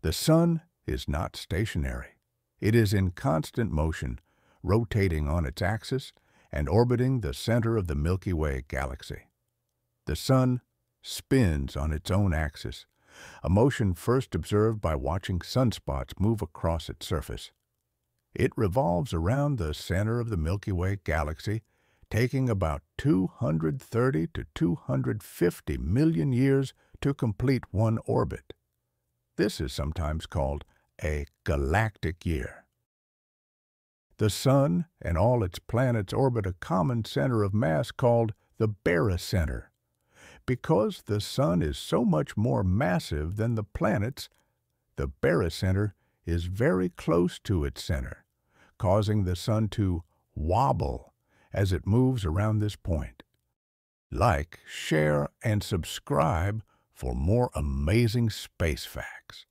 The Sun is not stationary. It is in constant motion, rotating on its axis and orbiting the center of the Milky Way galaxy. The Sun spins on its own axis, a motion first observed by watching sunspots move across its surface. It revolves around the center of the Milky Way galaxy, taking about 230 to 250 million years to complete one orbit. This is sometimes called a galactic year. The Sun and all its planets orbit a common center of mass called the barycenter. Because the Sun is so much more massive than the planets, the barycenter is very close to its center, causing the Sun to wobble as it moves around this point. Like, share, and subscribe for more amazing space facts.